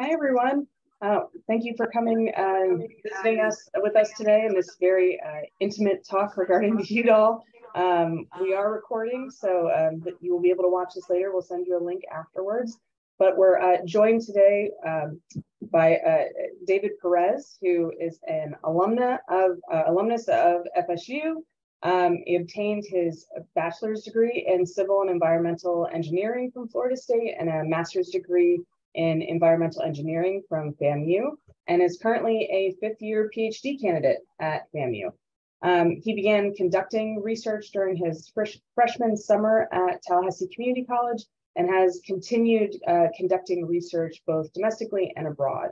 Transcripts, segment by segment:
Hi, everyone. Uh, thank you for coming and visiting us with us today in this very uh, intimate talk regarding the Udall. Um, we are recording, so um, you will be able to watch this later. We'll send you a link afterwards. But we're uh, joined today um, by uh, David Perez, who is an alumna of uh, alumnus of FSU. Um, he obtained his bachelor's degree in civil and environmental engineering from Florida State and a master's degree in environmental engineering from FAMU and is currently a fifth year PhD candidate at FAMU. Um, he began conducting research during his fresh, freshman summer at Tallahassee Community College and has continued uh, conducting research both domestically and abroad.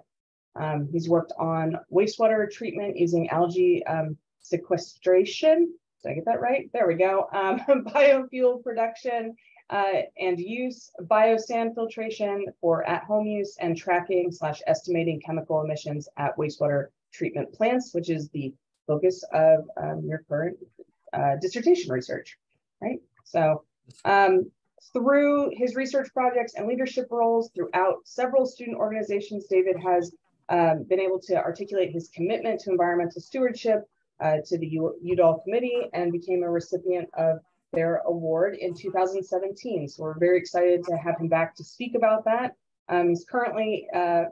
Um, he's worked on wastewater treatment using algae um, sequestration. Did I get that right? There we go. Um, biofuel production uh, and use, biosand filtration for at-home use, and tracking slash estimating chemical emissions at wastewater treatment plants, which is the focus of um, your current uh, dissertation research, right? So um, through his research projects and leadership roles throughout several student organizations, David has um, been able to articulate his commitment to environmental stewardship uh, to the U Committee and became a recipient of their award in 2017. So we're very excited to have him back to speak about that. Um, he's currently uh,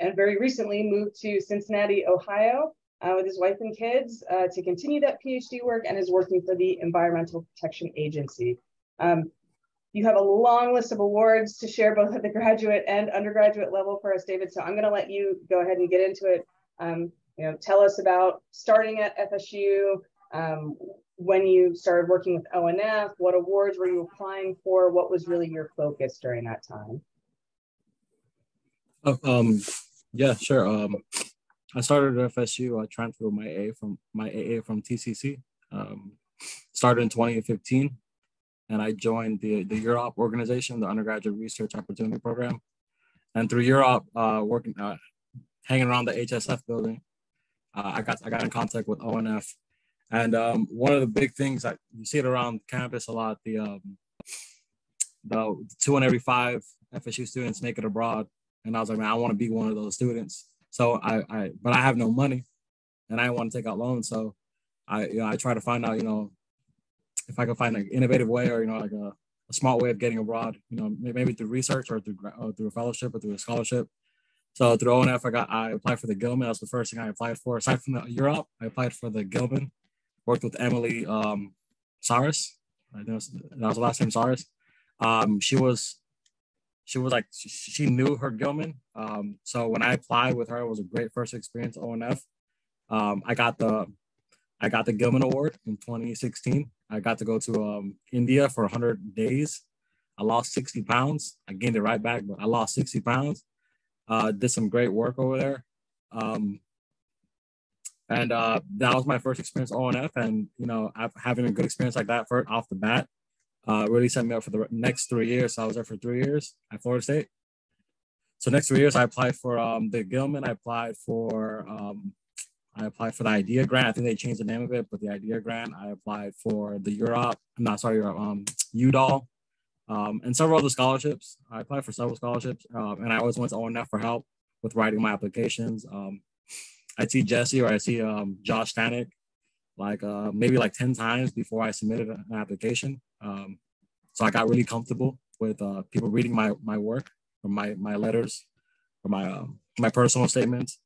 and very recently moved to Cincinnati, Ohio uh, with his wife and kids uh, to continue that PhD work and is working for the Environmental Protection Agency. Um, you have a long list of awards to share both at the graduate and undergraduate level for us, David. So I'm going to let you go ahead and get into it. Um, you know, tell us about starting at FSU, um, when you started working with ONF, what awards were you applying for? What was really your focus during that time? Oh, um, yeah, sure. Um, I started at FSU. I transferred my A from my AA from TCC. Um, started in 2015 and I joined the, the UROP organization, the Undergraduate Research Opportunity Program. And through UROP, uh, working, uh, hanging around the HSF building, uh, I got I got in contact with ONF. And um, one of the big things that you see it around campus a lot, the um, the two in every five FSU students make it abroad. And I was like, man, I want to be one of those students. So I, I but I have no money, and I want to take out loans. So I, you know, I try to find out, you know, if I can find an innovative way or you know like a, a smart way of getting abroad, you know, maybe through research or through or through a fellowship or through a scholarship. So through ONF, I got I applied for the Gilman. That was the first thing I applied for. Aside from the UROP, I applied for the Gilman. Worked with Emily um, Saris. I know that was the last name Saris. Um, she was she was like she, knew her Gilman. Um, so when I applied with her, it was a great first experience. ONF. Um, I got the I got the Gilman Award in 2016. I got to go to um, India for 100 days. I lost 60 pounds. I gained it right back, but I lost 60 pounds. Uh, did some great work over there. Um, and uh, that was my first experience ONF. And, you know, having a good experience like that for off the bat uh, really set me up for the next three years. So I was there for three years at Florida State. So next three years, I applied for um, the Gilman. I applied for um, I applied for the IDEA grant. I think they changed the name of it, but the IDEA grant. I applied for the Europe. I'm not sorry, Europe, um, um, and several other scholarships. I applied for several scholarships, um, and I always went to ONF for help with writing my applications. Um, I see Jesse or I see um, Josh Stanek like uh, maybe like 10 times before I submitted an application. Um, so I got really comfortable with uh, people reading my, my work or my, my letters or my, uh, my personal statements.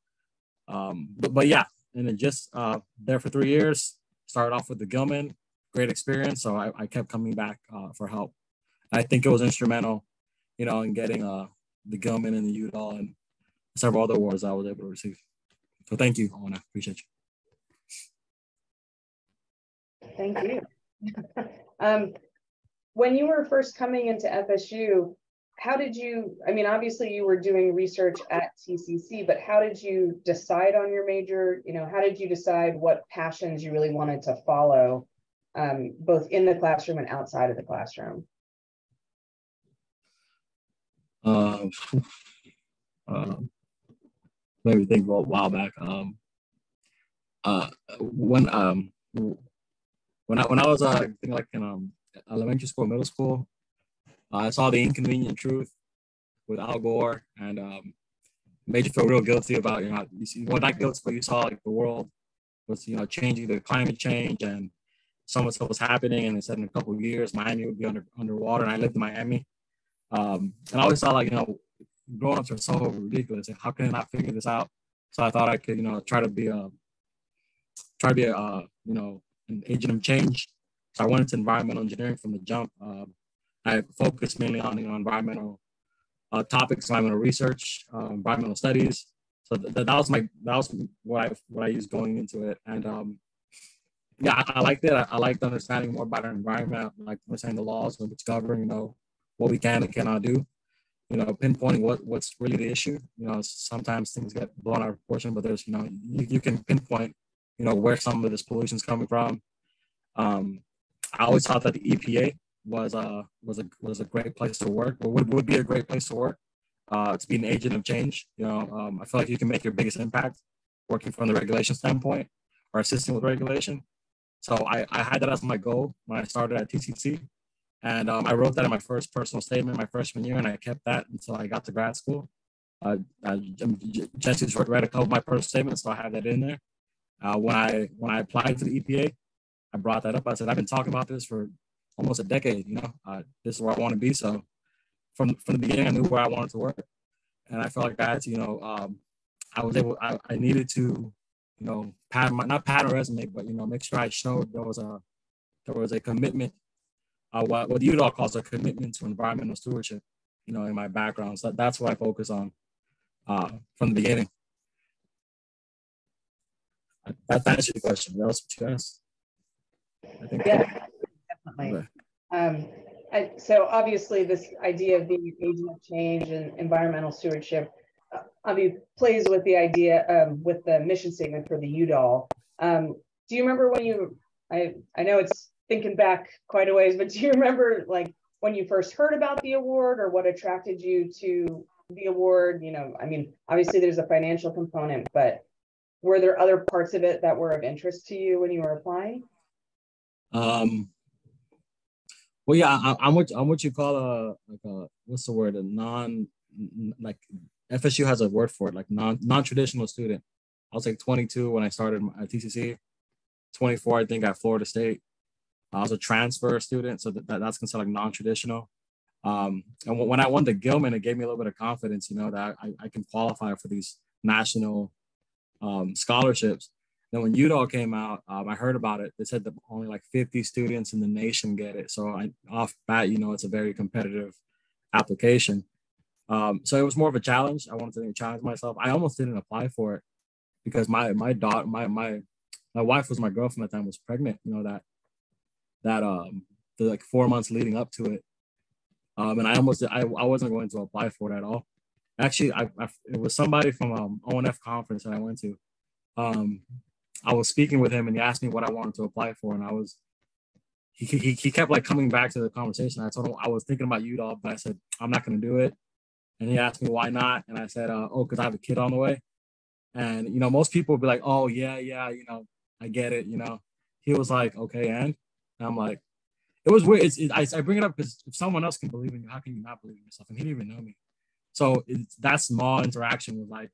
Um, but, but yeah, and then just uh, there for three years, started off with the Gilman, great experience. So I, I kept coming back uh, for help. I think it was instrumental, you know, in getting uh, the Gilman and the Udall and several other awards I was able to receive. So thank you, Owen. Appreciate you. Thank you. um, when you were first coming into FSU, how did you, I mean, obviously you were doing research at TCC, but how did you decide on your major? You know, how did you decide what passions you really wanted to follow, um, both in the classroom and outside of the classroom? Uh, uh, maybe think about a while back. Um, uh, when um, when I when I was uh, I think like in um, elementary school, middle school, uh, I saw the Inconvenient Truth with Al Gore, and um, made you feel real guilty about you know you see well not guilty but you saw like the world was you know changing the climate change and so much stuff was happening and they said in a couple years Miami would be under underwater and I lived in Miami um, and I always thought like you know grown-ups are so ridiculous how can I not figure this out so I thought I could you know try to be a try to be a uh, you know an agent of change so I went into environmental engineering from the jump um, I focused mainly on you know environmental uh, topics, environmental research, uh, environmental studies. So th- that was my that was what I what I used going into it, and um, yeah, I, I liked it. I, I, liked understanding more about our environment, like understanding the laws which govern, you know, what we can and cannot do. You know, pinpointing what what's really the issue. You know, sometimes things get blown out of proportion, but there's you know you, you can pinpoint, you know, where some of this pollution is coming from. Um, I always thought that the EPA was a was a was a great place to work, or would, would be a great place to work. Uh, to be an agent of change, you know, um, I feel like you can make your biggest impact working from the regulation standpoint or assisting with regulation. So I, I had that as my goal when I started at TCC, and um, I wrote that in my first personal statement my freshman year, and I kept that until I got to grad school. Uh, uh, Jesse's read a couple of my personal statements, so I had that in there. Uh, when I when I applied to the EPA, I brought that up. I said I've been talking about this for almost a decade. You know, uh, this is where I want to be. So from from the beginning, I knew where I wanted to work, and I felt like I had to, you know, um, I was able, I, I needed to, you know, pad my not pad a resume, but you know, make sure I showed there was a there was a commitment, uh, what what Udall calls a commitment to environmental stewardship. You know, in my background, so that's what I focus on uh, from the beginning. That, that answers your question. That was what you asked. I think. Yeah definitely. Um, I, so obviously this idea of being an agent of change and environmental stewardship uh, I mean, plays with the idea um, with the mission statement for the Udall. Um, do you remember when you, I, I know it's thinking back quite a ways, but do you remember like when you first heard about the award or what attracted you to the award? You know, I mean, obviously there's a financial component, but were there other parts of it that were of interest to you when you were applying? Um, well, yeah, I, am what I'm what you call a like a what's the word a non like FSU has a word for it like non non traditional student. I was like 22 when I started at TCC, 24 I think at Florida State. I was a transfer student, so that, that that's considered like non traditional. Um, and when I won the Gilman, it gave me a little bit of confidence, you know, that I, I can qualify for these national um, scholarships. Then when Udall came out, um, I heard about it. They said that only like 50 students in the nation get it. So I, off bat, you know, it's a very competitive application. Um, so it was more of a challenge. I wanted to challenge myself. I almost didn't apply for it because my my daughter, my my my wife was my girlfriend at the time was pregnant. You know that that um the like four months leading up to it. Um, and I almost I, I wasn't going to apply for it at all. Actually, I, I it was somebody from um ONF conference that I went to. Um, I was speaking with him and he asked me what I wanted to apply for, and I was he, he, he kept like coming back to the conversation. I told him I was thinking about Udall, but I said I'm not going to do it. And he asked me why not, and I said, uh, "Oh, because I have a kid on the way." And you know, most people would be like, "Oh yeah, yeah, you know, I get it." You know, he was like, "Okay," and, and I'm like, it was weird. It's, it, I, I bring it up because if someone else can believe in you, how can you not believe in yourself? And he didn't even know me. So that small interaction was like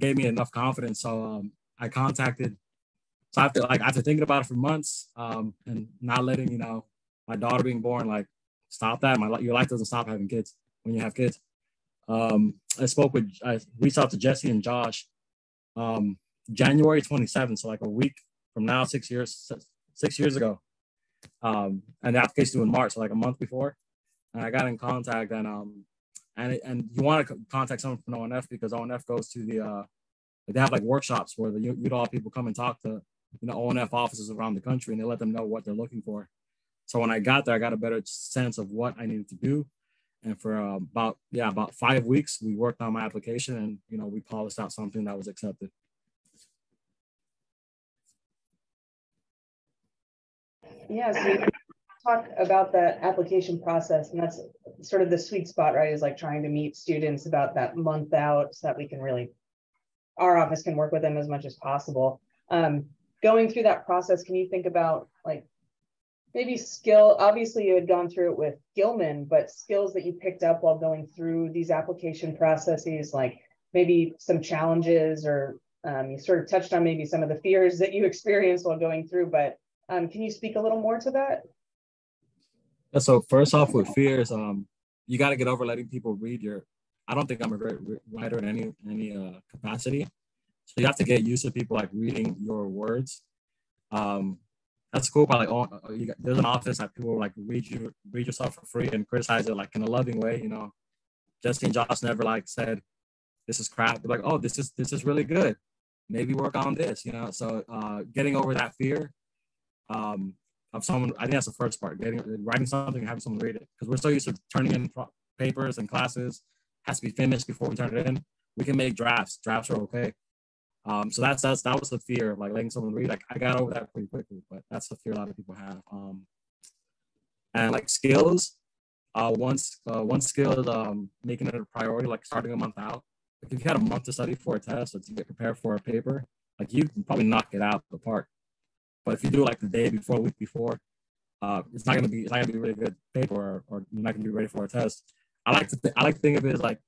gave me enough confidence. So um, I contacted. So after like after thinking about it for months, um, and not letting you know my daughter being born, like stop that. My your life doesn't stop having kids when you have kids. Um, I spoke with I reached out to Jesse and Josh, um, January 27th, so like a week from now, six years six years ago. Um, and the application due in March, so like a month before. And I got in contact and um and and you want to contact someone from ONF because ONF goes to the uh they have like workshops where the Udall people come and talk to you know ONF offices around the country and they let them know what they're looking for. So when I got there, I got a better sense of what I needed to do. And for uh, about yeah about five weeks, we worked on my application and you know we polished out something that was accepted. Yeah, so talk about the application process, and that's sort of the sweet spot, right? Is like trying to meet students about that month out so that we can really our office can work with them as much as possible. Um, going through that process, can you think about like maybe skill? Obviously, you had gone through it with Gilman, but skills that you picked up while going through these application processes, like maybe some challenges or um, you sort of touched on maybe some of the fears that you experienced while going through, but um, can you speak a little more to that? Yeah, so first off with fears, um, you got to get over letting people read your, I don't think I'm a great writer in any, any uh, capacity. So you have to get used to people like reading your words. Um, that's cool. But like, oh, got, there's an office that people like read you, read yourself for free and criticize it like in a loving way. You know, Justine Joss never like said, "This is crap." They're like, "Oh, this is this is really good. Maybe work on this." You know, so uh, getting over that fear um, of someone. I think that's the first part. Getting writing something and having someone read it because we're so used to turning in papers and classes has to be finished before we turn it in. We can make drafts. Drafts are okay. Um, so that's that's that was the fear of like letting someone read. Like I got over that pretty quickly, but that's the fear a lot of people have. Um, and like skills, uh, once uh, one skill is um, making it a priority, like starting a month out. Like if you had a month to study for a test or to get prepared for a paper, like you can probably knock it out of the park. But if you do like the day before, week before, uh, it's not gonna be it's not gonna be really good paper or, or not gonna be ready for a test. I like to th- I like to think of it as like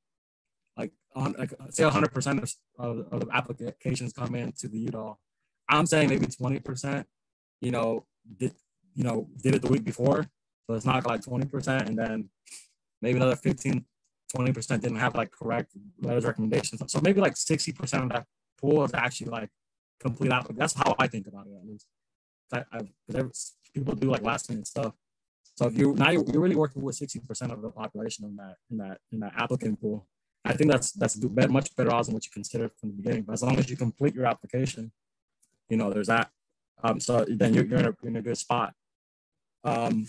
like on like say 100 percent of, of, applications come into the Udall. I'm saying maybe 20 percent, you know, did you know did it the week before, so it's not like 20 percent, and then maybe another 15, 20 percent didn't have like correct letters recommendations. So maybe like 60 percent of that pool is actually like complete applicant. That's how I think about it at least. I, I people do like last minute stuff. So if you now you're, you're really working with 60% of the population in that in that in that applicant pool. I think that's that's much better odds than what you considered from the beginning. But as long as you complete your application, you know, there's that. Um, so then you're, you're in, a, in a good spot. Um,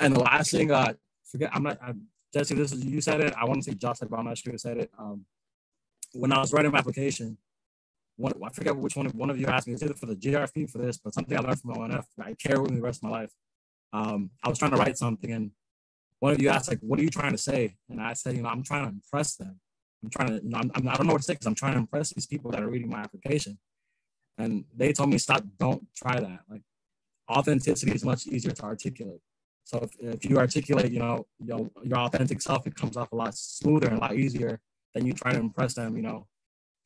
and the last thing, uh, forget, I'm not, I'm, Jesse, this is, you said it. I want to say Josh but I'm not sure who said it. Um, when I was writing my application, one, I forget which one, one of you asked me, is it for the GRFP for this, but something I learned from ONF, I carry with me the rest of my life. Um, I was trying to write something and one of you asked like, what are you trying to say? And I said, you know, I'm trying to impress them. I'm trying to, you know, I'm, I'm, do not know what to say because I'm trying to impress these people that are reading my application. And they told me, stop, don't try that. Like authenticity is much easier to articulate. So if, if you articulate, you know, you know, your authentic self, it comes off a lot smoother and a lot easier than you trying to impress them, you know,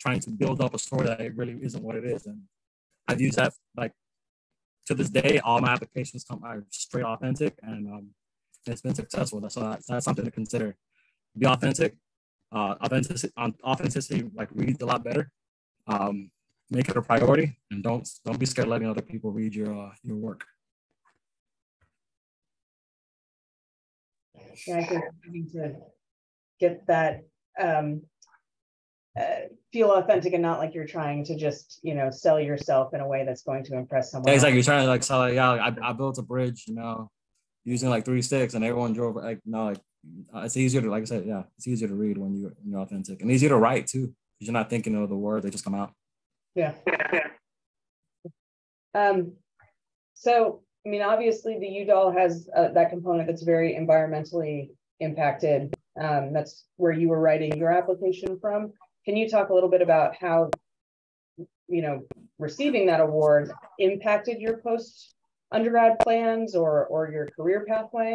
trying to build up a story that it really isn't what it is. And I've used that like to this day, all my applications come are straight authentic and um, it's been successful. That's, that's, that's something to consider. Be authentic, uh, authenticity, authenticity like reads a lot better. Um, make it a priority, and don't don't be scared letting other people read your uh, your work. Yeah, I think having to get that um, uh, feel authentic and not like you're trying to just you know sell yourself in a way that's going to impress someone. Yeah, exactly. You're trying to like sell. Like, yeah, I, I built a bridge, you know, using like three sticks, and everyone drove. Like no, like uh, it's easier to like I said, yeah, it's easier to read when you when you're authentic and easier to write too because you're not thinking of the word; they just come out. Yeah. Um. So I mean, obviously, the Udall has uh, that component that's very environmentally impacted. Um, that's where you were writing your application from. Can you talk a little bit about how, you know, receiving that award impacted your post undergrad plans or or your career pathway?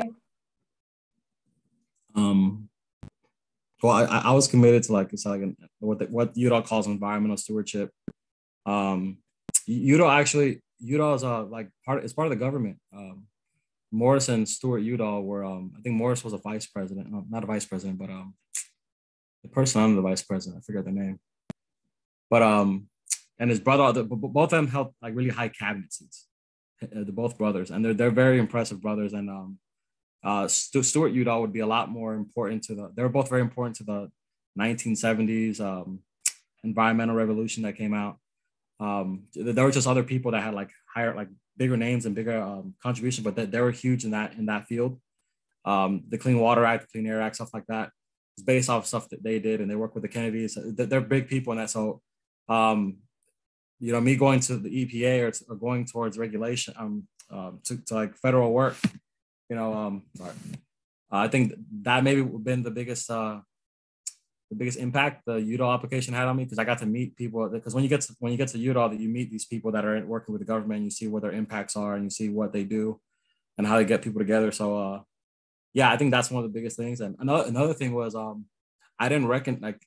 Um, well, I, I was committed to like it's like an, what the, what Udall calls environmental stewardship. Um, Udall actually Udall is uh like part it's part of the government. Um, Morris and Stewart Udall were um I think Morris was a vice president, not a vice president, but um the person under the vice president. I forget the name, but um and his brother, the, both of them held like really high cabinet seats. Uh, they're both brothers, and they're they're very impressive brothers. And um, uh, Stewart Udall would be a lot more important to the. They were both very important to the 1970s um, environmental revolution that came out. Um, there were just other people that had like higher, like bigger names and bigger um, contribution, but they, they were huge in that in that field. Um, the Clean Water Act, the Clean Air Act, stuff like that is based off stuff that they did, and they work with the Kennedys. They're big people in that. So um, you know, me going to the EPA or, or going towards regulation, um, um to, to like federal work, you know, um, sorry. Uh, I think that maybe been the biggest, uh, the biggest impact the Udall application had on me because I got to meet people. Because when you get to when you get to Udall, that you meet these people that are working with the government, you see what their impacts are, and you see what they do, and how they get people together. So, uh, yeah, I think that's one of the biggest things. And another another thing was, um, I didn't reckon like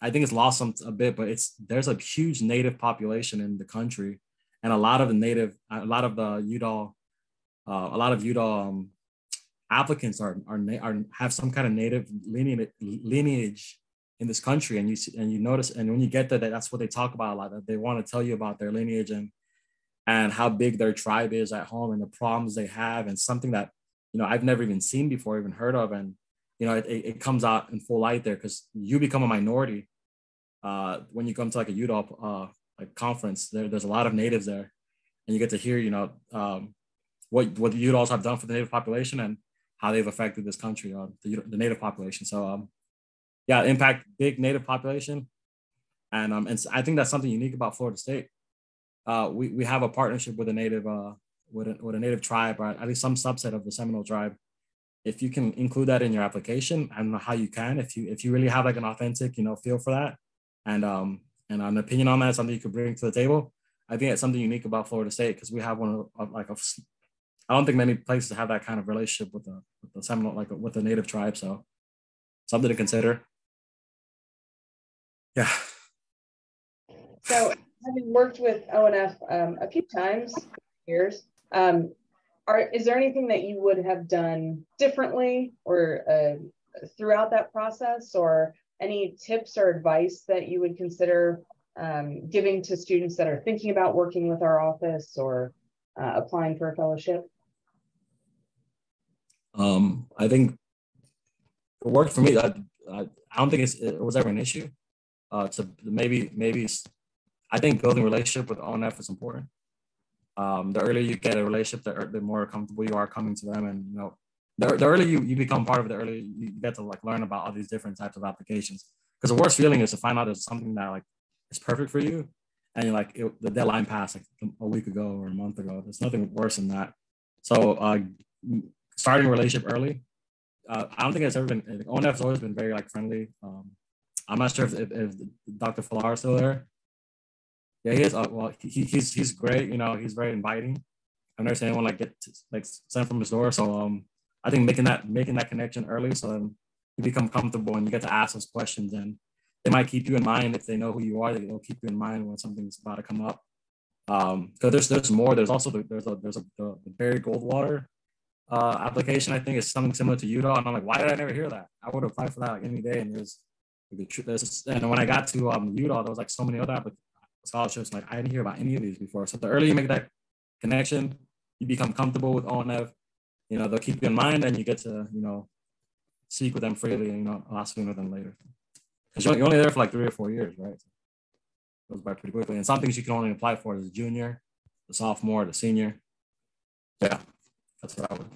I think it's lost some a bit, but it's there's a huge native population in the country, and a lot of the native, a lot of the Udall, uh, a lot of Udall um, applicants are, are are have some kind of native lineage lineage in this country, and you see, and you notice, and when you get there, that that's what they talk about a lot. That they want to tell you about their lineage and and how big their tribe is at home and the problems they have, and something that you know I've never even seen before, even heard of, and you know it, it comes out in full light there because you become a minority uh, when you come to like a Udall uh, like conference. There, there's a lot of natives there, and you get to hear you know um, what what the Udalls have done for the native population and how they've affected this country, uh, the, the native population. So um, yeah, impact big native population, and um, and I think that's something unique about Florida State. Uh, we we have a partnership with a native uh with a, with a native tribe or at least some subset of the Seminole tribe. If you can include that in your application, I don't know how you can. If you if you really have like an authentic you know feel for that, and um and an opinion on that, something you could bring to the table. I think it's something unique about Florida State because we have one of, like a I don't think many places have that kind of relationship with the, with the Seminole, like with the native tribe. So something to consider. Yeah. So having worked with ONF um, a few times, years, um, are is there anything that you would have done differently or uh, throughout that process, or any tips or advice that you would consider um, giving to students that are thinking about working with our office or uh, applying for a fellowship? Um, I think it worked for me. I, I, I don't think it was ever an issue. Uh, to maybe maybe I think building relationship with ONF is important. Um, the earlier you get a relationship, the, the more comfortable you are coming to them, and you know, the, the earlier you, you become part of it, the earlier you get to like learn about all these different types of applications. Because the worst feeling is to find out there's something that like is perfect for you, and you're like it, the deadline passed like a week ago or a month ago. There's nothing worse than that. So uh, starting a relationship early. Uh, I don't think it's ever been. ONF's always been very like friendly. Um, I'm not sure if, if, if Dr. Falar is still there. Yeah, he is. Uh, well, he, he's he's great. You know, he's very inviting. I've never seen anyone like get like sent from his door. So um, I think making that making that connection early, so then you become comfortable and you get to ask those questions, and they might keep you in mind if they know who you are. They'll keep you in mind when something's about to come up. Um, because there's there's more. There's also the, there's a there's a the, the Barry Goldwater uh, application, I think is something similar to Udall. And I'm like, why did I never hear that? I would apply for that like any day. And there's, and when I got to um, Udall, there was like so many other scholarships. Like I didn't hear about any of these before. So the earlier you make that connection, you become comfortable with ONF. You know, they'll keep you in mind, and you get to you know speak with them freely. and You know, a lot sooner than later. Because you're, only there for like three or four years, right? So it goes by pretty quickly. And some things you can only apply for as a junior, the sophomore, the senior. Yeah. That's what I would.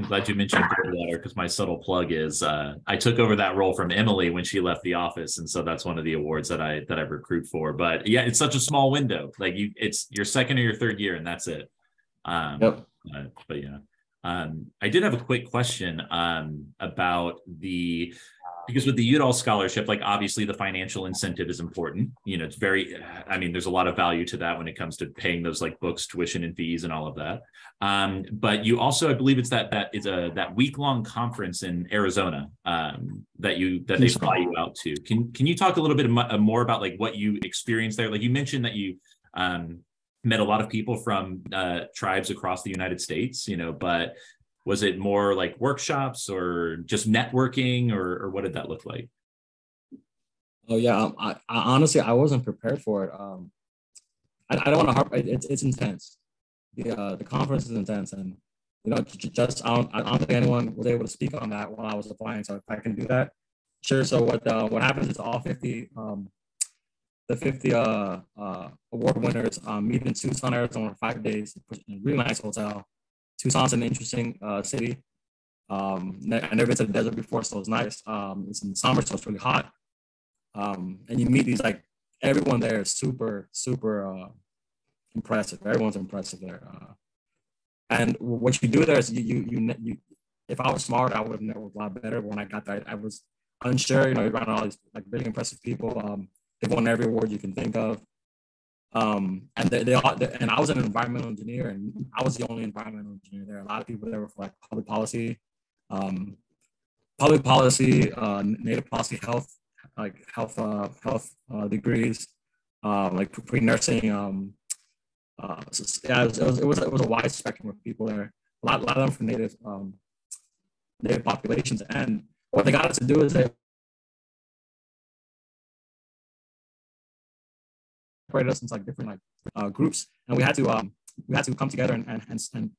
I'm glad you mentioned Goldwater because my subtle plug is uh, I took over that role from Emily when she left the office, and so that's one of the awards that I that I recruit for. But yeah, it's such a small window. Like you, it's your second or your third year, and that's it. Um, yep. Uh, but yeah, um, I did have a quick question um, about the because with the Udall scholarship, like obviously the financial incentive is important. You know, it's very, I mean, there's a lot of value to that when it comes to paying those like books, tuition, and fees, and all of that. Um, but you also, I believe it's that that is a that week long conference in Arizona um, that you that they fly you out to. Can can you talk a little bit more about like what you experienced there? Like you mentioned that you um, met a lot of people from uh, tribes across the United States, you know, but was it more like workshops or just networking or, or what did that look like? Oh yeah um, I, I, honestly i wasn't prepared for it um i, I don't want to harp it's, it's intense. The uh, the conference is intense and you know just I don't, I don't think anyone was able to speak on that while i was applying so if i can do that sure. So what uh, what happens is all 50 um the 50 uh, uh, award winners um, meet in Tucson, Arizona for five days in a really nice hotel. Tucson's an interesting uh, city. Um, I've never been to the desert before, so it's nice. Um, it's in summer, so it's really hot. Um, and you meet these like everyone there is super, super uh, impressive. Everyone's impressive there. Uh, and what you do there is you, you, you, you, if I was smart, I would have networked a lot better. When I got there, I, I was unsure. You know, around all these like really impressive people. Um, they've won every award you can think of. Um, and they, they all, they, and I was an environmental engineer, and I was the only environmental engineer there. A lot of people there were for like public policy, um, public policy, uh, native policy, health, like health, uh, health uh, degrees, uh, like pre nursing. Um, uh, so, yeah, it was, it was, it was it was a wide spectrum of people there. A lot, a lot of them from native um, native populations, and what they got us to do is they separated us into like different like uh, groups, and we had to um, we had to come together and and, and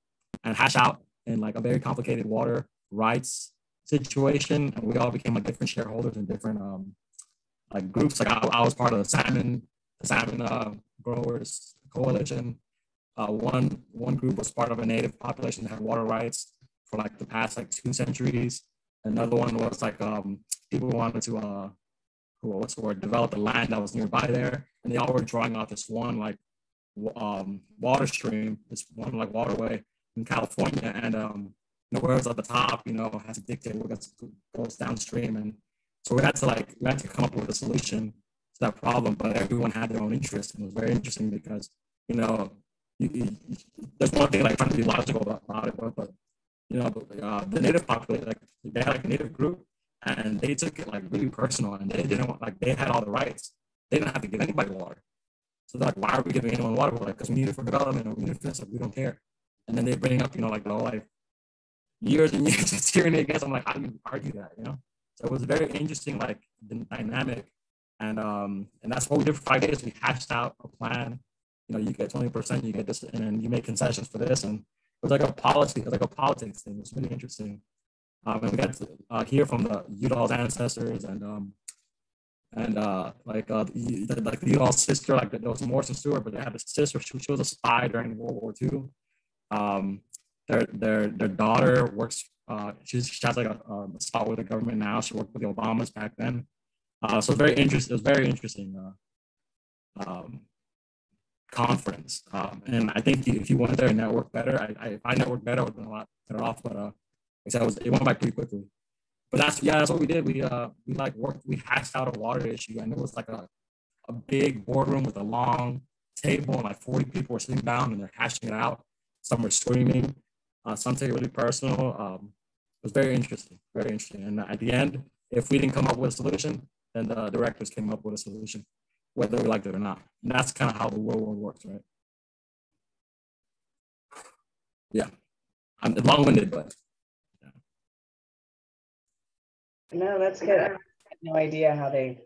and hash out in like a very complicated water rights situation, and we all became like different shareholders in different um, like groups. Like I, I was part of the salmon the salmon uh, growers coalition. Uh, one one group was part of a native population that had water rights for like the past like two centuries. Another one was like um, people wanted to uh, what's the word develop the land that was nearby there, and they all were drawing out this one like um, water stream, this one like waterway in California, and um, you know, at the top, you know, has to dictate what goes downstream. And so we had to like, we had to come up with a solution to that problem, but everyone had their own interest. And it was very interesting because, you know, you, you, there's one thing like trying to be logical about it, but, but you know, uh, the native population, like they had like a native group and they took it like really personal and they didn't want, like, they had all the rights. They didn't have to give anybody water. So they're like, why are we giving anyone water? We're like, because we need it for development or we need it for this, like, we don't care. And then they bring up, you know, like the whole years and years of tyranny against. I'm like, how do you argue that? You know? So it was very interesting, like the dynamic. And um, and that's what we did for five days. We hashed out a plan. You know, you get 20%, you get this, and then you make concessions for this. And it was like a policy, it was like a politics thing. It was really interesting. Um, and we got to uh, hear from the Udall's ancestors and um, and uh, like uh, the, like the Udall sister, like there was Morris and Stewart, but they had a sister. She, she was a spy during World War II. Um, their their their daughter works. Uh, she has like a, a, spot with the government now. She worked with the Obamas back then. Uh, so very interesting. It was very interesting uh, um, conference. Um, and I think if you went there and network better, I, I I networked better, would have been a lot better off. But uh, I said, it, was, it went by pretty quickly. But that's yeah, that's what we did. We uh we like worked. We hashed out a water issue, and it was like a a big boardroom with a long table, and like forty people were sitting down and they're hashing it out. Some were screaming. Uh, some take it really personal. Um, it was very interesting, very interesting. And at the end, if we didn't come up with a solution, then the directors came up with a solution, whether we liked it or not. And that's kind of how the world works, right? Yeah, I'm long-winded, but No, that's good. I have no idea how they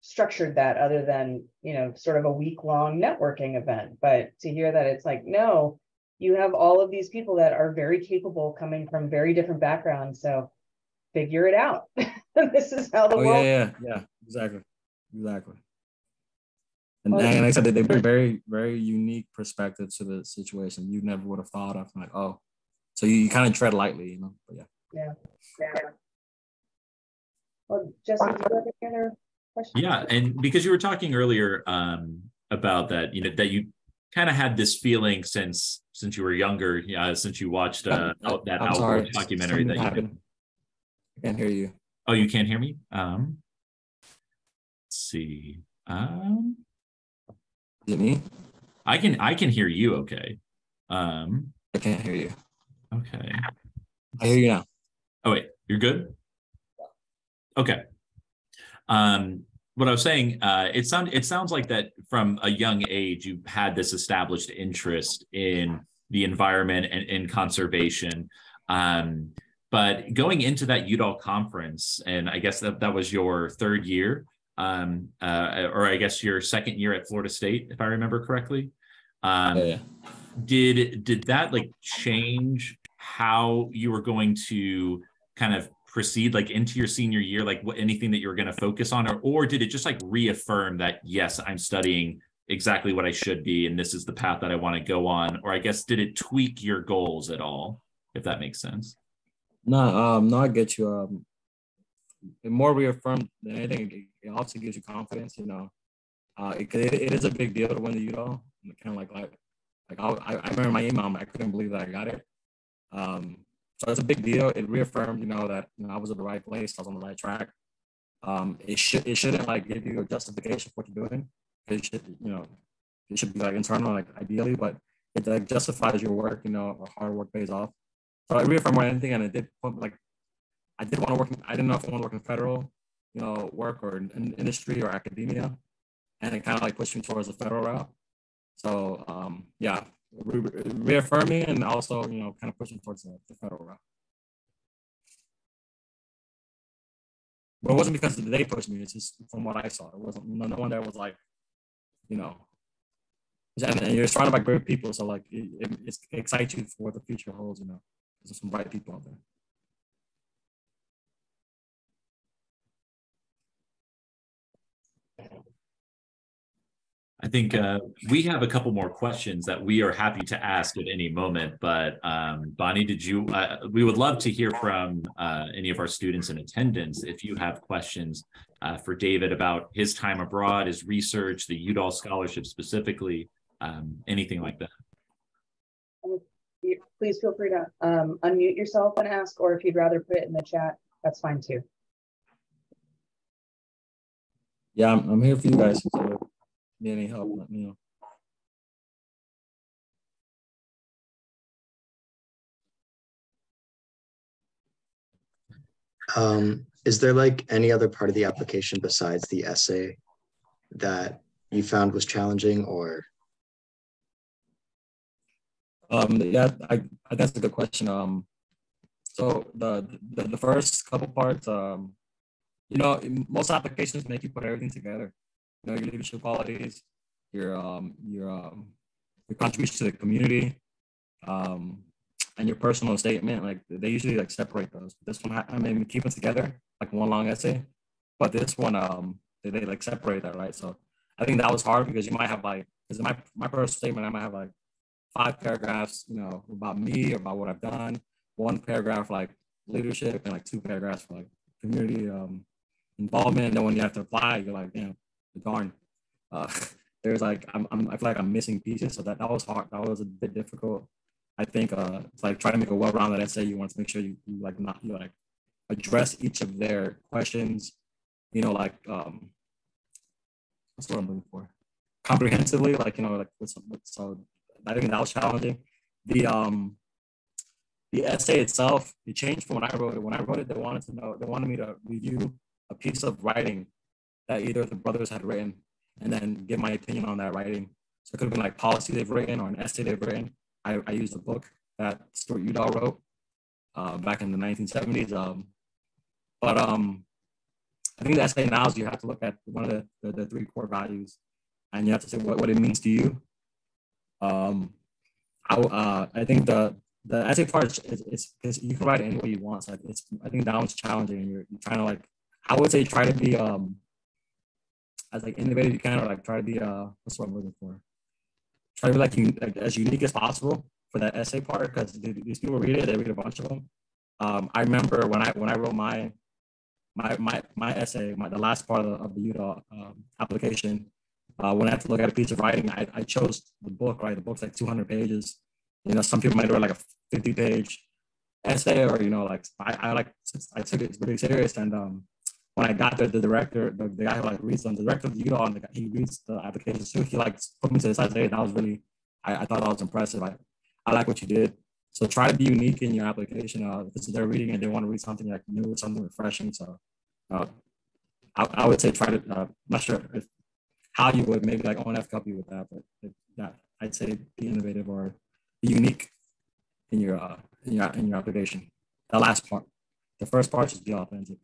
structured that other than, you know, sort of a week long networking event. But to hear that it's like, no, you have all of these people that are very capable coming from very different backgrounds. So figure it out. this is how the oh, world. Yeah, yeah, yeah, exactly, exactly. And, well, and like I said, they bring very, very unique perspective to the situation. You never would have thought of like, oh, so you, you kind of tread lightly, you know. But yeah. Yeah. Yeah. Well, Justin, do you have any other questions? Yeah, and because you were talking earlier um, about that, you know, that you kind of had this feeling since since you were younger, yeah, since you watched uh, out, that I'm outdoor sorry. documentary Something that you I can't hear you. Oh, you can't hear me? Um, let's see. Um, Is it me? I can I can hear you. Okay. Um, I can't hear you. Okay. I hear you now. Oh wait, you're good. Okay. Um, what I was saying, uh, it sound it sounds like that from a young age you had this established interest in the environment and in conservation. Um, but going into that Udall conference, and I guess that that was your third year, um, uh, or I guess your second year at Florida State, if I remember correctly. Um, yeah. Did did that like change how you were going to kind of proceed like into your senior year like what anything that you're going to focus on or or did it just like reaffirm that yes i'm studying exactly what i should be and this is the path that i want to go on or i guess did it tweak your goals at all if that makes sense no um no i get you um it more reaffirmed than anything it also gives you confidence you know uh it, it is a big deal to win the Udall. kind of like like like I, I remember my email i couldn't believe that i got it um so it's a big deal. It reaffirmed, you know, that you know, I was at the right place. I was on the right track. Um, it should it shouldn't like give you a justification for what you're doing. It should, you know, it should be like internal, like ideally, but it like justifies your work. You know, hard work pays off. So I reaffirmed more anything, and it did put like I did want to work. In, I didn't know if I want to work in federal, you know, work or in industry or academia, and it kind of like pushed me towards the federal route. So um, yeah, reaffirming and also you know kind of pushing towards the, the federal route. But it wasn't because they pushed me. It's just from what I saw. It wasn't no one there was like, you know, and, and you're surrounded by great people. So like it, it, it excites you for what the future holds. You know, there's some bright people out there. I think uh, we have a couple more questions that we are happy to ask at any moment. But um, Bonnie, did you? Uh, we would love to hear from uh, any of our students in attendance if you have questions uh, for David about his time abroad, his research, the Udall scholarship specifically, um, anything like that. Please feel free to um, unmute yourself and ask, or if you'd rather put it in the chat, that's fine too. Yeah, I'm, I'm here for you guys. So any help, let me know. Um, is there like any other part of the application besides the essay that you found was challenging or? Um, yeah, I, I that's a good question. Um, so the, the, the first couple parts, um, you know, most applications make you put everything together know, your leadership qualities, your um, your um, your contribution to the community, um, and your personal statement. Like they usually like separate those. This one, I mean, keep it together like one long essay, but this one, um, they, they like separate that, right? So I think that was hard because you might have like, because my my personal statement, I might have like five paragraphs, you know, about me or about what I've done. One paragraph like leadership, and like two paragraphs for like community um, involvement. And then when you have to apply, you're like, damn, darn, uh, there's like I'm, I'm I feel like I'm missing pieces. So that that was hard. That was a bit difficult. I think uh, it's like trying to make a well-rounded essay. You want to make sure you, you like not you like address each of their questions. You know, like um, what's what I'm looking for? Comprehensively, like you know, like what's, what's so I think that was challenging. The um the essay itself, it changed from when I wrote it. When I wrote it, they wanted to know, they wanted me to review a piece of writing that either the brothers had written and then give my opinion on that writing. So it could have been like policy they've written or an essay they've written. I, I used a book that Stewart Udall wrote uh, back in the 1970s. Um, but um, I think the essay now is you have to look at one of the, the, the, three core values and you have to say what, what it means to you. Um, I, uh, I think the the essay part is, you can write it any way you want. So it's I think that one's challenging. You're, you're trying to like I would say try to be um as like innovative you can, or like try to be uh what's what I'm looking for. Try to be like, like as unique as possible for that essay part because these people read it, they read a bunch of them. Um, I remember when I when I wrote my my my my essay, my the last part of the, of the um, application, uh, when I had to look at a piece of writing, I, I chose the book. Right, the book's like 200 pages. You know, some people might write like a 50 page essay, or you know, like I, I like I took it really serious, and um, when I got there, the director, the, the guy who like reads them, the director of the Udall, and the, he reads the application So He like put me to the side today, and that was really, I, I thought that was impressive. I, I like what you did. So try to be unique in your application. Uh, if they're reading and they want to read something like new, something refreshing. So uh, I, I would say try to. Uh, I'm not sure if how you would maybe like ONF you with that, but if, yeah, I'd say be innovative or be unique in your uh, in your in your application. The last part, the first part is be authentic.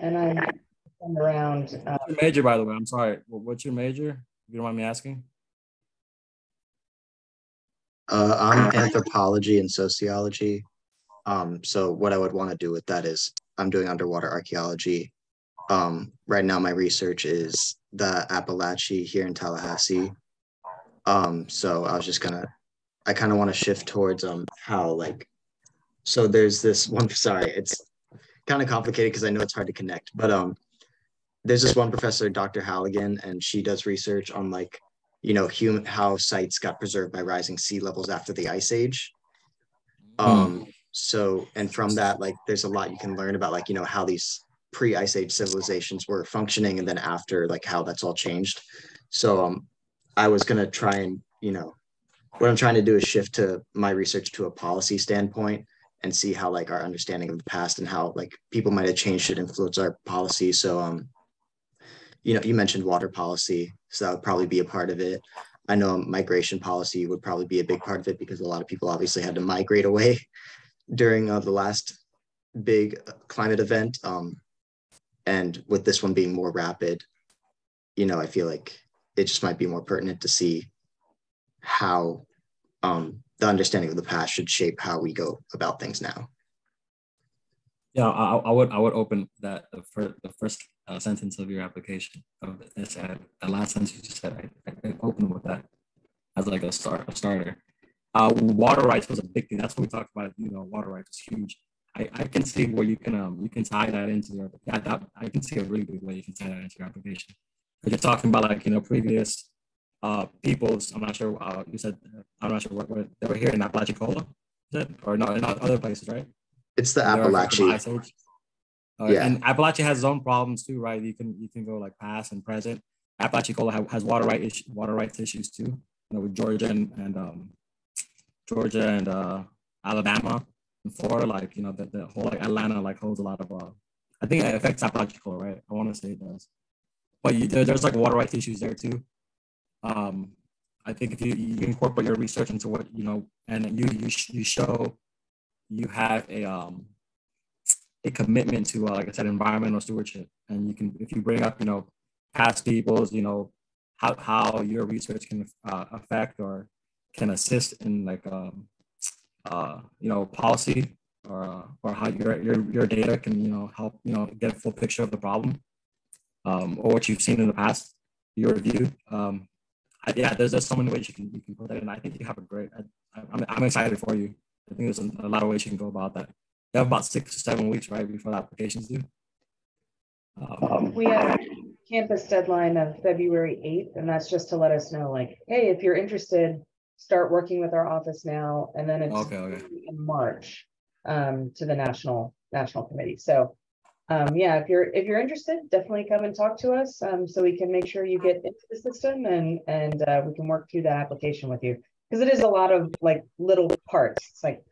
And I'm around. Uh, major, by the way. I'm sorry. What's your major? If you don't mind me asking. Uh, I'm anthropology and sociology. Um, so what I would want to do with that is I'm doing underwater archaeology. Um, right now, my research is the Apalachee here in Tallahassee. Um, so I was just gonna, I kind of want to shift towards um how like, so there's this one. Sorry, it's kind of complicated because I know it's hard to connect. But um, there's this one professor, Dr. Halligan, and she does research on like, you know, human how sites got preserved by rising sea levels after the ice age. Hmm. Um, so and from that, like, there's a lot you can learn about like, you know, how these pre-ice age civilizations were functioning, and then after, like, how that's all changed. So um, I was gonna try and you know what I'm trying to do is shift to my research to a policy standpoint and see how like our understanding of the past and how like people might have changed should influence our policy. So um, you know, you mentioned water policy, so that would probably be a part of it. I know migration policy would probably be a big part of it because a lot of people obviously had to migrate away during uh, the last big climate event. Um, and with this one being more rapid, you know, I feel like it just might be more pertinent to see how um, the understanding of the past should shape how we go about things now. Yeah, I, I would I would open that the first the first uh, sentence of your application of this uh, the last sentence you just said. I, I open with that as like a start a starter. Uh, water rights was a big thing. That's what we talked about. You know, water rights is huge. I, I can see where you can um you can tie that into your yeah that, I can see a really big way you can tie that into your application. You're talking about like you know previous uh peoples. I'm not sure. Uh, you said I'm not sure what, what they were here in Apalachicola, or not in other places, right? It's the Apalachee. Uh, yeah. And Appalachia has its own problems too, right? You can you can go like past and present. Apalachicola have, has water right issue, water rights issues too. You know, with Georgia and, and um, Georgia and uh, Alabama and Florida, like you know, the, the whole like Atlanta like holds a lot of. Uh, I think it affects Apalachicola, right? I want to say it does. But you, there, there's like water rights issues there too. Um, I think if you, you incorporate your research into what you know, and you you, you show you have a um a commitment to uh, like I said, environmental stewardship, and you can if you bring up you know past people's you know how how your research can uh, affect or can assist in like um uh you know policy or uh, or how your your your data can you know help you know get a full picture of the problem. Um or what you've seen in the past your review um I, yeah there's, there's so many ways you can you can put that in I think you have a great I, I'm, I'm excited for you I think there's a, a lot of ways you can go about that. You have about six to seven weeks, right, before the applications due. Um, we have campus deadline of February 8th, and that's just to let us know, like, hey, if you're interested, start working with our office now, and then it's okay, okay. in March um, to the national national committee. So, um, yeah, if you're if you're interested, definitely come and talk to us um, so we can make sure you get into the system and and uh, we can work through that application with you because it is a lot of like little parts. It's like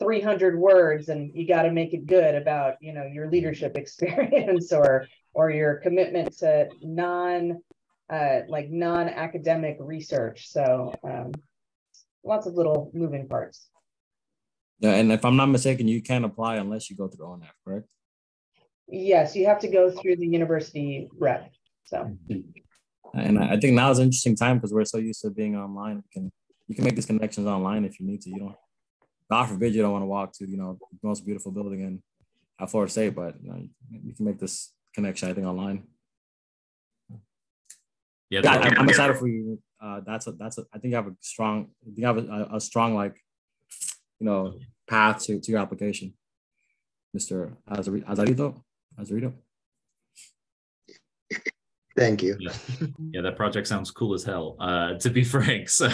300 words and you got to make it good about, you know, your leadership experience or or your commitment to non uh, like non-academic research. So um, lots of little moving parts. Yeah, and if I'm not mistaken, you can't apply unless you go through ONAF, correct? Yes, you have to go through the university rep. So, and I think now is an interesting time because we're so used to being online. We can you can make these connections online if you need to. You don't, God forbid, you don't want to walk to you know the most beautiful building in at Florida State, but you, know, you can make this connection. I think online. Yeah, yeah I, am excited for you. Uh, that's a that's a. I think you have a strong. You have a, a strong like, you know, path to to your application, Mister Azarito. Azarito. Thank you. Yeah. yeah, that project sounds cool as hell, uh, to be frank. So,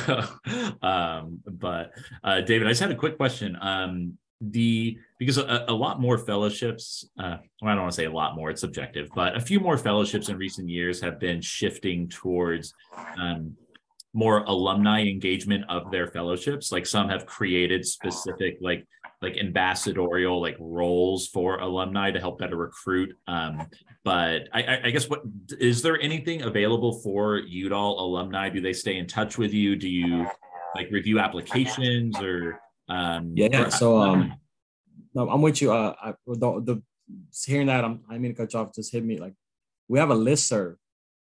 um, but uh, David, I just had a quick question. Um, the because a, a, lot more fellowships, uh, well, I don't want to say a lot more, it's subjective, but a few more fellowships in recent years have been shifting towards um, more alumni engagement of their fellowships. Like some have created specific like like ambassadorial like roles for alumni to help better recruit. Um, but I, I, guess what is there anything available for Udall alumni? Do they stay in touch with you? Do you like review applications or? Um, yeah, yeah. So um, no, I'm with you. Uh, I, the, the hearing that I'm I mean to cut you off just hit me like we have a list serve.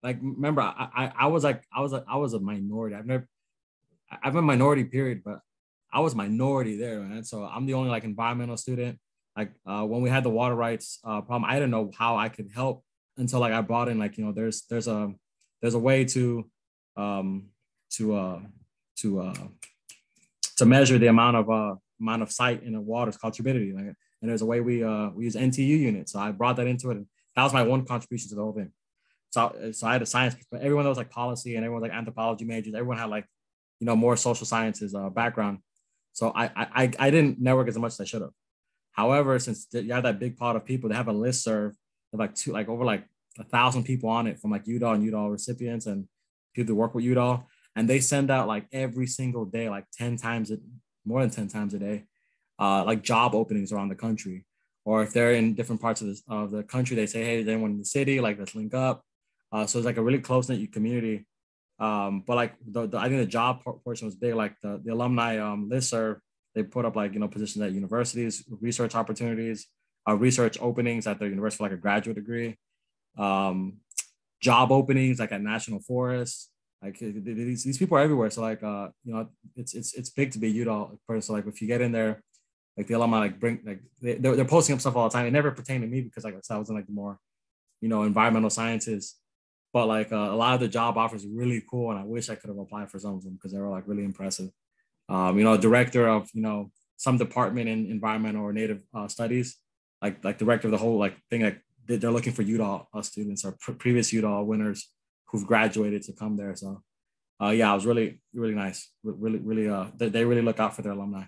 Like remember, I, I I was like I was like I was a minority. I've never I've been minority period, but I was minority there, man. So I'm the only like environmental student. Like uh, when we had the water rights uh, problem, I didn't know how I could help until like I brought in like you know there's there's a there's a way to um to uh to uh to measure the amount of uh amount of site in the water. It's called turbidity. Like, and there's a way we uh we use NTU units. So I brought that into it. And that was my one contribution to the whole thing. So, so I had a science, but everyone that was like policy and everyone was like anthropology majors. Everyone had like, you know, more social sciences uh, background. So I, I I didn't network as much as I should have. However, since you have that big pot of people, they have a list serve of like two, like over like a thousand people on it from like Udall and Udall recipients and people who work with Udall. and they send out like every single day, like 10 times, more than 10 times a day, uh, like job openings around the country. Or if they're in different parts of, this, of the country, they say, hey, is anyone in the city? Like, let's link up. Uh, so it's like a really close knit community. Um, but like the, the, I think the job portion was big. Like the, the alumni um, listserv, they put up like you know positions at universities, research opportunities, uh, research openings at their university like a graduate degree, um, job openings like at national forests. Like these, these people are everywhere. So like uh, you know it's it's it's big to be a Udall person. So like if you get in there, like the alumni like bring like they, they're, they're posting up stuff all the time. It never pertained to me because like I said, I was in like the more you know environmental sciences but like uh, a lot of the job offers really cool and i wish i could have applied for some of them because they were like really impressive. Um, you know director of you know some department in environmental or native uh, studies like like director of the whole like thing like they're looking for udall uh, students or pr- previous udall winners who've graduated to come there. So uh, yeah it was really really nice. Really really uh they, they really look out for their alumni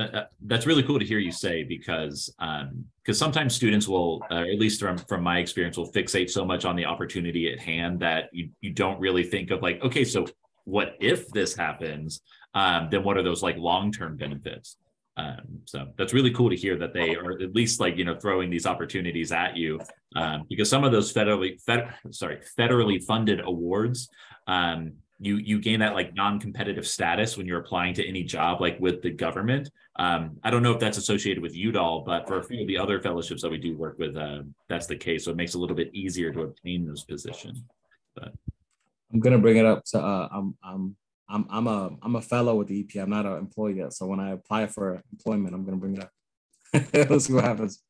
that, that's really cool to hear you say because um because sometimes students will uh, at least from from my experience will fixate so much on the opportunity at hand that you you don't really think of like okay so what if this happens? Um then what are those like long-term benefits? Um so that's really cool to hear that they are at least like you know throwing these opportunities at you um because some of those federally fed, sorry federally funded awards um you you gain that like non-competitive status when you're applying to any job like with the government um, i don't know if that's associated with udall but for a few of the other fellowships that we do work with uh, that's the case so it makes it a little bit easier to obtain those positions but i'm going to bring it up so uh, i'm i'm I'm I'm a I'm a fellow with the EP. I'm not an employee yet. So when I apply for employment, I'm gonna bring it up. Let's see what happens.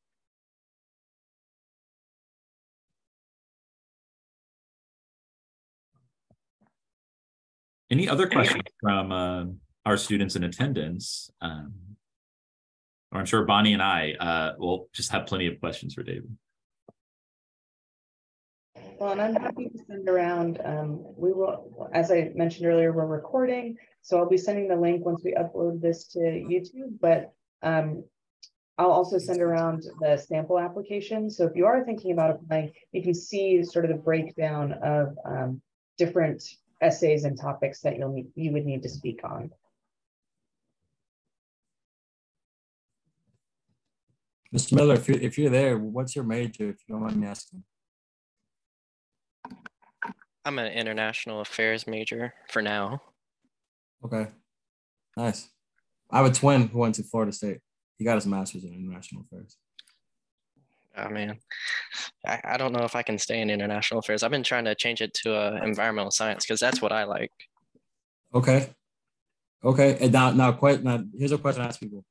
Any other questions from uh, our students in attendance? Um, I'm sure Bonnie and I uh, will just have plenty of questions for David. Well, and I'm happy to send around. Um, we will, as I mentioned earlier, we're recording, so I'll be sending the link once we upload this to YouTube. But um, I'll also send around the sample application. So if you are thinking about applying, you can see sort of the breakdown of um, different essays and topics that you'll need, you would need to speak on. Mr. Miller, if you're, if you're there, what's your major, if you don't mind me asking? I'm an international affairs major for now. Okay, nice. I have a twin who went to Florida State. He got his master's in international affairs. Oh man, I, I don't know if I can stay in international affairs. I've been trying to change it to uh, environmental science because that's what I like. Okay. Okay. And now, now, quite now, here's a question I ask people: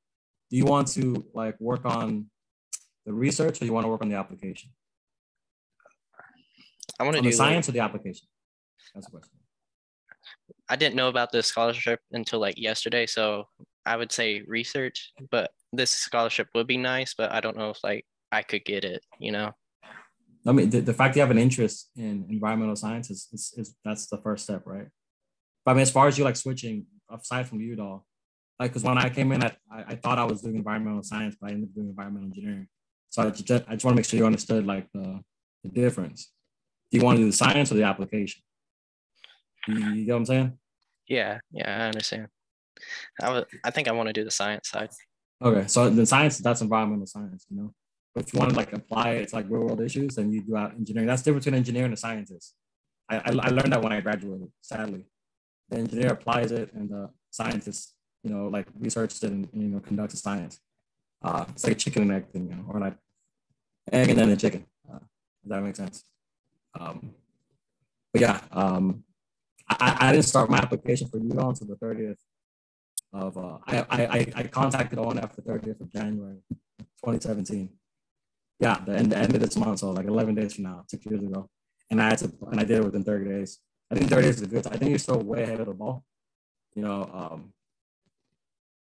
Do you want to like work on the research, or you want to work on the application? I want to on do the science like, or the application. That's the question. I didn't know about this scholarship until like yesterday, so I would say research. But this scholarship would be nice, but I don't know if like I could get it, you know? I mean, the, the fact you have an interest in environmental science is, is, is, that's the first step, right? But I mean, as far as you like switching aside from Udall, like, cause when I came in, I, I thought I was doing environmental science, but I ended up doing environmental engineering. So I just, I just want to make sure you understood like the, the difference. Do you want to do the science or the application? You, you get what I'm saying? Yeah, yeah, I understand. I would, I think I want to do the science side. Okay, so the science that's environmental science, you know. But if you want to like apply it to like real world issues, then you do out engineering. That's different between engineer and a scientist. I, I, I learned that when I graduated. Sadly, the engineer applies it, and the scientist, you know, like researches it and you know conducts the science. Uh, it's like a chicken and egg thing, you know, or like egg and then a chicken. Uh, does that make sense? Um, but yeah, um, I, I didn't start my application for Udall until the 30th of, uh, I, I, I contacted ONF the 30th of January, 2017 yeah, the end, the end of this month, so like 11 days from now, six years ago. And I had to, and I did it within 30 days. I think 30 days is a good. I think you're still way ahead of the ball. You know, um,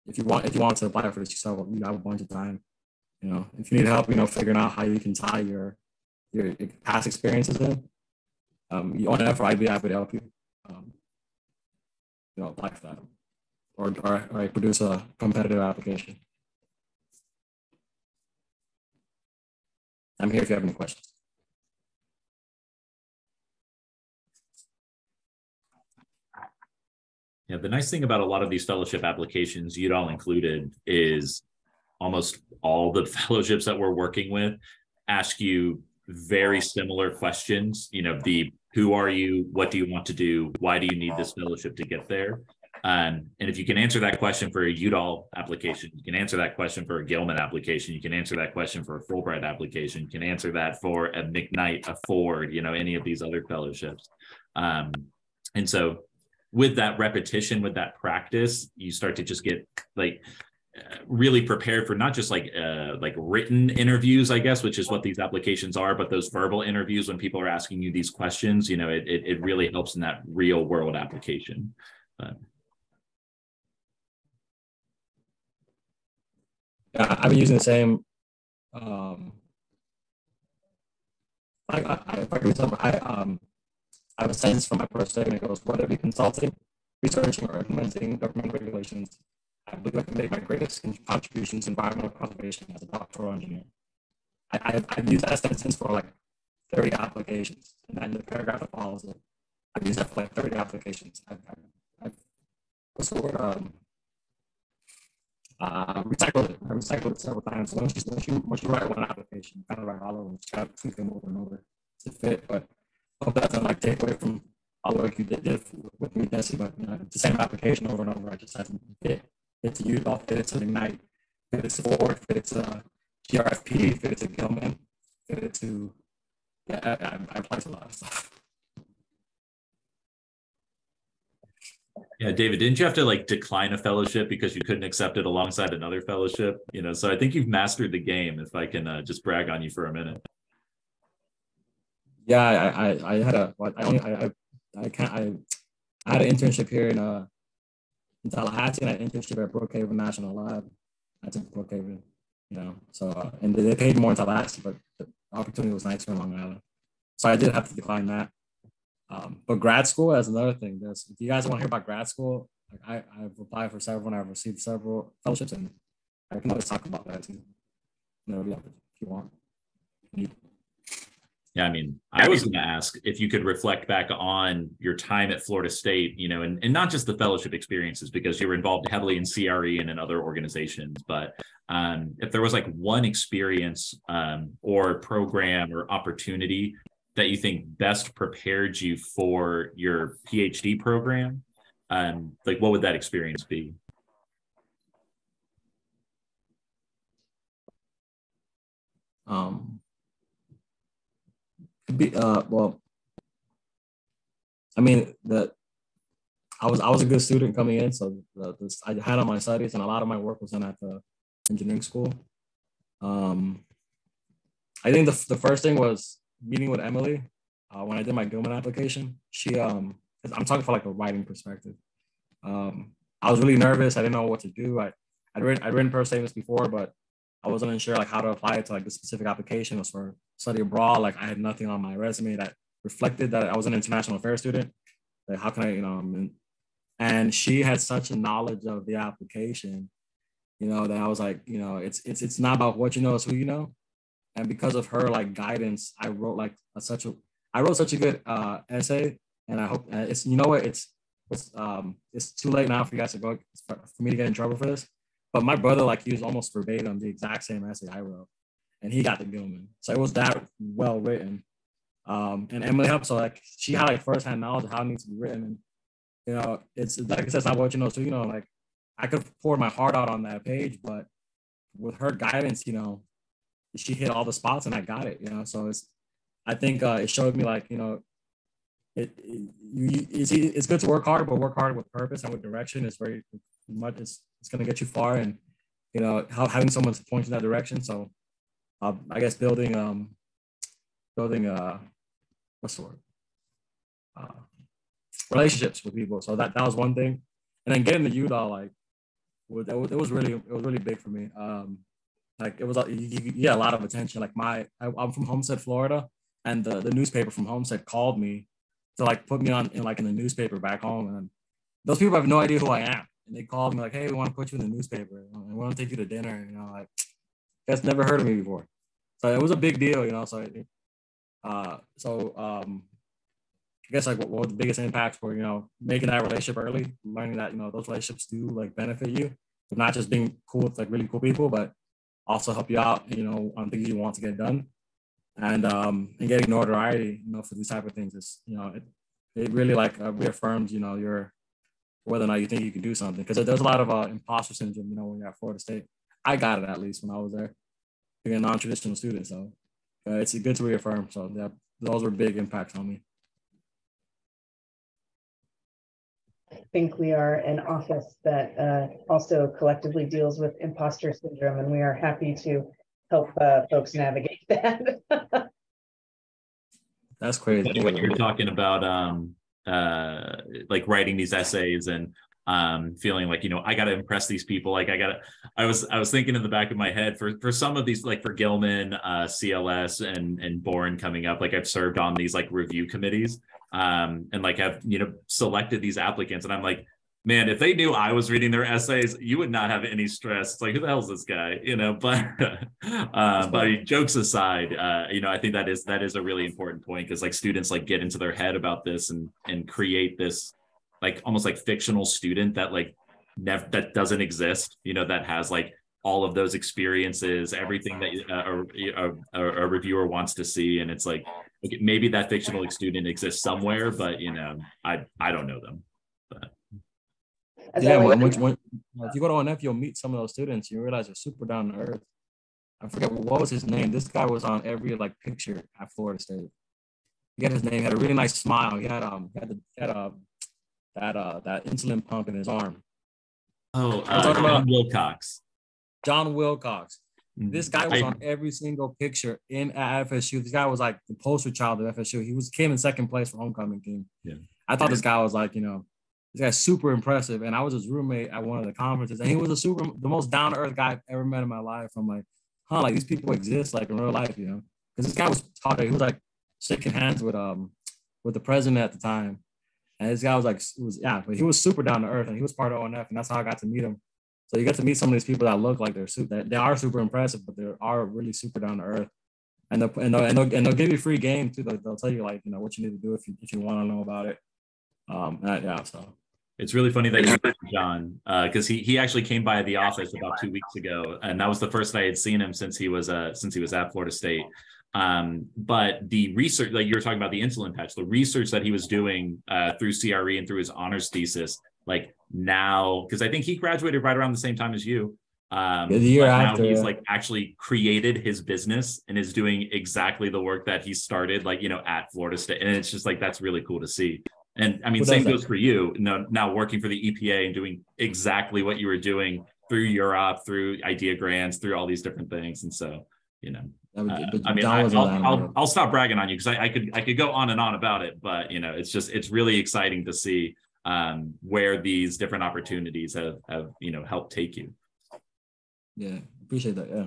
if you want, if you want to apply for this yourself, you have a bunch of time. You know, if you need help, you know, figuring out how you can tie your your, past experiences in, um, you to for I'd be happy to help you. Um, you know, apply for that, or or, or produce a competitive application. I'm here if you have any questions. Yeah, the nice thing about a lot of these fellowship applications, Udall included, is almost all the fellowships that we're working with ask you very similar questions. You know, the who are you? What do you want to do? Why do you need this fellowship to get there? Um, and if you can answer that question for a Udall application, you can answer that question for a Gilman application, you can answer that question for a Fulbright application, you can answer that for a McKnight, a Ford, you know, any of these other fellowships. Um, and so with that repetition, with that practice, you start to just get like really prepared for not just like uh, like written interviews, I guess, which is what these applications are, but those verbal interviews when people are asking you these questions, you know, it it, it really helps in that real world application. But. Yeah, I've been using the same. Um, I, I, I I um, I have a sentence from my first statement. It goes, whether it be consulting, researching, or implementing government regulations, I believe I can make my greatest contributions to environmental conservation as a doctoral engineer. I, I, I've used that sentence for like 30 applications, and then the paragraph that follows it, I've used that for like 30 applications. I've, I've, I've what's the word? Um, uh, recycled it. I recycled it several times. Once you, once you, once you write one application, you kind of write all of them, got to tweak them over and over to fit. But hope that doesn't like take away from all the work you did, did with me. But you know, the same application over and over, I just haven't fit it's Udall, fit it to McKnight, fit it to Ford, fit it to GRFP, fit it to Gilman, fit it to, yeah, I, I, I applied to a lot of stuff. Yeah, David, didn't you have to like decline a fellowship because you couldn't accept it alongside another fellowship? You know, so I think you've mastered the game. If I can uh, just brag on you for a minute. Yeah, I I, I had a I only I I, I can't I, I had an internship here in uh in Tallahassee and an internship at Brookhaven National Lab. I took Brookhaven, you know, so, uh, and they paid more in Tallahassee, but the opportunity was nicer in Long Island. So I did have to decline that. Um, but grad school is another thing. There's, if you guys want to hear about grad school, like I, I've applied for several and I've received several fellowships, and I can always talk about that too. You know, if you want. Yeah, I mean, I was going to ask if you could reflect back on your time at Florida State, you know, and, and not just the fellowship experiences, because you were involved heavily in CRE and in other organizations, but um, if there was like one experience um, or program or opportunity that you think best prepared you for your PhD program, um, like what would that experience be? Um, be uh well i mean that i was i was a good student coming in so i had on my studies and a lot of my work was done at the engineering school. Um i think the, the first thing was meeting with emily uh, when i did my gilman application. She um i'm talking for like a writing perspective. Um i was really nervous. I didn't know what to do. I i'd written, I'd written per statements before but I wasn't sure like how to apply it to like the specific application was for study abroad. Like I had nothing on my resume that reflected that I was an international affairs student. Like how can I, you know, and, and she had such a knowledge of the application, you know, that I was like, you know, it's it's it's not about what you know, it's who you know. And because of her like guidance, I wrote like a, such a I wrote such a good uh, essay, and I hope uh, it's you know what it's it's um it's too late now for you guys to go for me to get in trouble for this. But my brother, like, was almost verbatim the exact same essay I wrote, and he got the Gilman. So it was that well written. Um, and Emily helped. So like, she had like firsthand knowledge of how it needs to be written. And you know, it's like I said, not what you know. So you know, like, I could pour my heart out on that page, but with her guidance, you know, she hit all the spots, and I got it. You know, so it's. I think uh, it showed me like you know it, it you, it's, it's good to work hard, but work hard with purpose and with direction is very much it's, it's going to get you far and you know how, having someone to point in that direction. So uh, i guess building um building uh what's the word? Uh, relationships with people. So that that was one thing. And then getting the Udall like it was, it was really it was really big for me. Um like it was you, get a lot of attention. Like my I, i'm from homestead florida and the, the newspaper from homestead called me to like put me on in like in the newspaper back home and those people have no idea who i am and they called me like, "Hey, we want to put you in the newspaper. And we want to take you to dinner." You know, like, that's never heard of me before. So it was a big deal, you know. So, uh, so um, I guess like what, what the biggest impacts were, you know, making that relationship early, learning that, you know, those relationships do like benefit you, not just being cool with like really cool people, but also help you out, you know, on things you want to get done. And um and getting notoriety, you know, for these type of things is, you know, it, it really like uh, reaffirms, you know, your whether or not you think you can do something. Because there's a lot of uh, imposter syndrome, you know, when you're at Florida State. I got it at least when I was there, being a non-traditional student. So uh, it's good to reaffirm. So those were big impacts on me. I think we are an office that uh, also collectively deals with imposter syndrome, and we are happy to help uh, folks navigate that. That's crazy. When you're talking about um, uh, like writing these essays and um, feeling like you know I got to impress these people. Like I got to. I was I was thinking in the back of my head for for some of these like for Gilman, uh, CLS, and and Boren coming up. Like I've served on these like review committees um, and like have you know selected these applicants, and I'm like. Man, if they knew I was reading their essays, you would not have any stress. It's like, who the hell is this guy? You know, but uh, but jokes aside, uh, you know, I think that is that is a really important point because like students like get into their head about this and and create this like almost like fictional student that like never that doesn't exist you know that has like all of those experiences everything that uh, a, a, a, reviewer wants to see and it's like maybe that fictional student exists somewhere but you know i i don't know them yeah when, when, when, if you go to ONF you'll meet some of those students you realize they're super down to earth i forget what was his name this guy was on every like picture at florida state he had his name he had a really nice smile he had um he had, the, he had a that uh that insulin pump in his arm. Oh, uh, John about Wilcox. John Wilcox. Mm-hmm. This guy was I, on every single picture in at FSU. This guy was like the poster child of FSU. He was came in second place for homecoming team. Yeah. I thought this guy was like, you know, this guy's super impressive. And I was his roommate at one of the conferences, and he was a super the most down to earth guy I've ever met in my life. I'm like, huh, like these people exist like in real life, you know? Because this guy was talking, he was like shaking hands with um with the president at the time. And this guy was like, was yeah, but he was super down to earth, and he was part of ONF, and that's how I got to meet him. So you get to meet some of these people that look like they're super, that they are super impressive, but they are really super down to earth. And they'll, and they'll, and they'll, and they'll give you free game too. They'll, they'll tell you like you know what you need to do if you if you want to know about it. Um, yeah, so it's really funny that you mentioned John because uh, he he actually came by the office about two weeks ago, and that was the first I had seen him since he was uh since he was at Florida State. Um, but the research, like you were talking about the insulin patch, the research that he was doing uh, through CRE and through his honors thesis, like now, because I think he graduated right around the same time as you. Um, the year after, now he's like actually created his business and is doing exactly the work that he started, like you know, at Florida State, and it's just like that's really cool to see. And I mean, same goes for you. Now, now working for the EPA and doing exactly what you were doing through UROP, through idea grants, through all these different things, and so you know, uh, I mean, I, will I'll, I'll stop bragging on you because I, I, could I could go on and on about it, but you know, it's just it's really exciting to see um, where these different opportunities have have you know helped take you. Yeah, appreciate that. Yeah,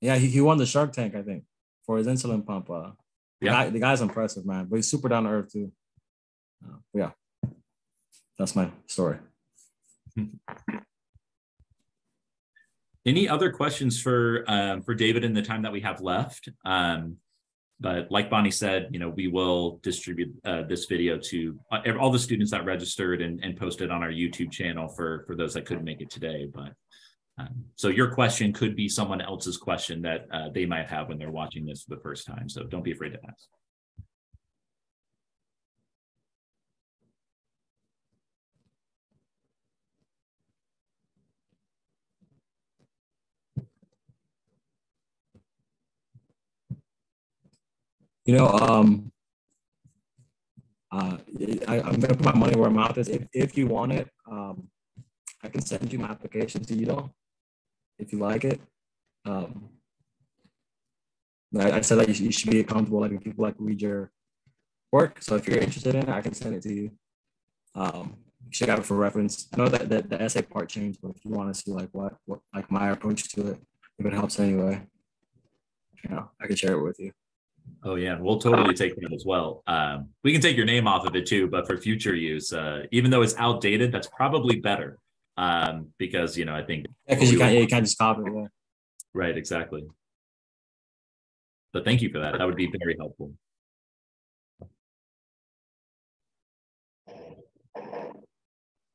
yeah, he, he won the Shark Tank, I think, for his insulin pump. Uh, yeah, the, guy, the guy's impressive, man, but he's super down to earth too. Uh, yeah, that's my story. Any other questions for um, for David in the time that we have left? Um, but like Bonnie said, you know, we will distribute uh, this video to uh, all the students that registered and, and posted on our YouTube channel for for those that couldn't make it today. But um, so your question could be someone else's question that uh, they might have when they're watching this for the first time. So don't be afraid to ask. You know, um, uh, I, am gonna put my money where my mouth is. If, if you want it, um, I can send you my application to you if you like it. Um, I, I said that you, you should be comfortable letting people like read your work. So if you're interested in it, I can send it to you. Um, you should have it for reference. I know that, that the essay part changed, but if you want to see like what, what like my approach to it, if it helps anyway, you know, I can share it with you. Oh yeah, we'll totally take that as well. Um, we can take your name off of it too, but for future use, uh, even though it's outdated, that's probably better um, because you know I think because yeah, you can't yeah, you can't just copy it. Yeah. Right, exactly. But thank you for that. That would be very helpful.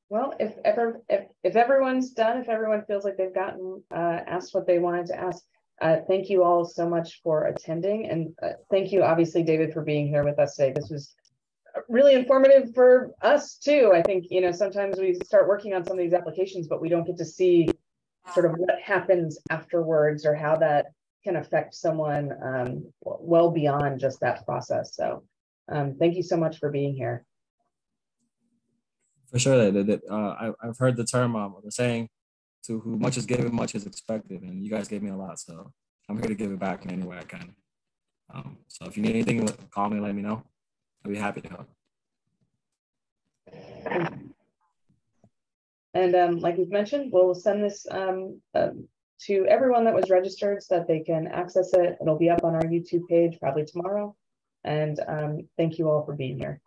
Well, if ever if, if everyone's done, if everyone feels like they've gotten uh, asked what they wanted to ask, uh, thank you all so much for attending. And uh, thank you, obviously, David, for being here with us today. This was really informative for us too. I think, you know, sometimes we start working on some of these applications, but we don't get to see sort of what happens afterwards or how that can affect someone um, well beyond just that process. So um, thank you so much for being here. For sure, that, uh, I, have heard the term, um, the saying, to who much is given, much is expected, and you guys gave me a lot, so I'm here to give it back in any way I can. Um, so if you need anything, call me, let me know. I'll be happy to help. And um, like we've mentioned, we'll send this um, um, to everyone that was registered so that they can access it. It'll be up on our YouTube page probably tomorrow. And um, thank you all for being here.